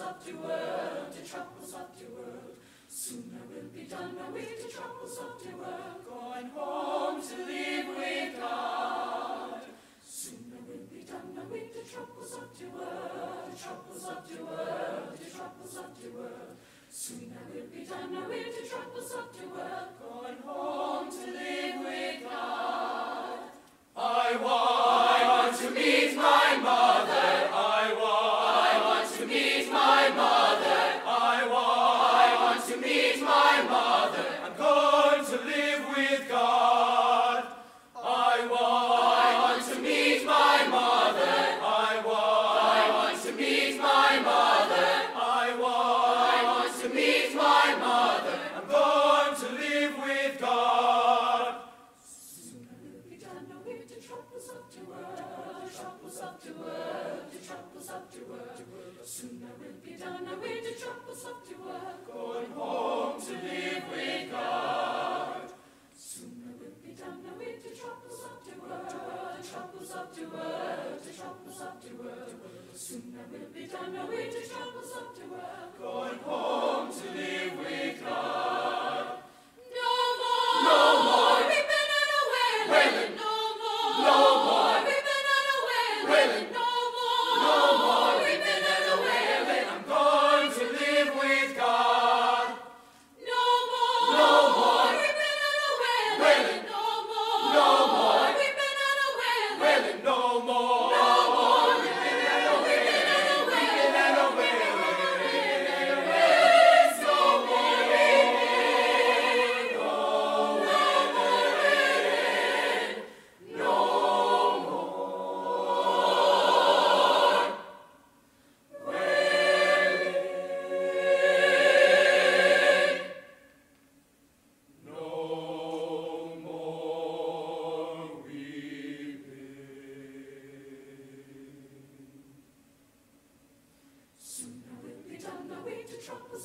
world, troubles world. Soon I will be done away to troubles of the world, going home to live with God. Soon I will be done away to troubles of the world, the troubles of the world, the troubles of the world. Soon I will be done away to troubles of the world, troubles of the world. Soon I will be done with the troubles of the world, going home to live with God. Soon I will be done with the troubles the world, the troubles the world, the troubles of the world. Soon I will be done with the troubles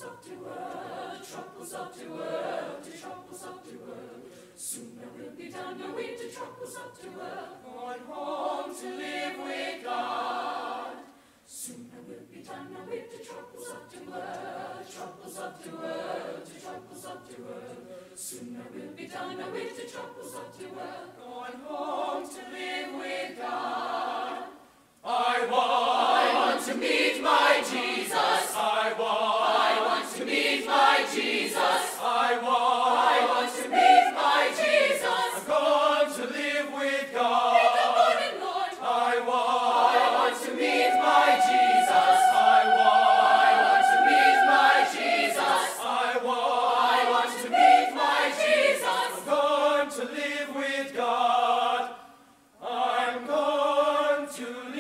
of the world, troubles of the world, the troubles of the world. Soon I will be done with the troubles of the world, going home to live with God. Soon I will be done with the troubles of the world, troubles of the world, the troubles of the world. Soon I will be done with the troubles of the world, to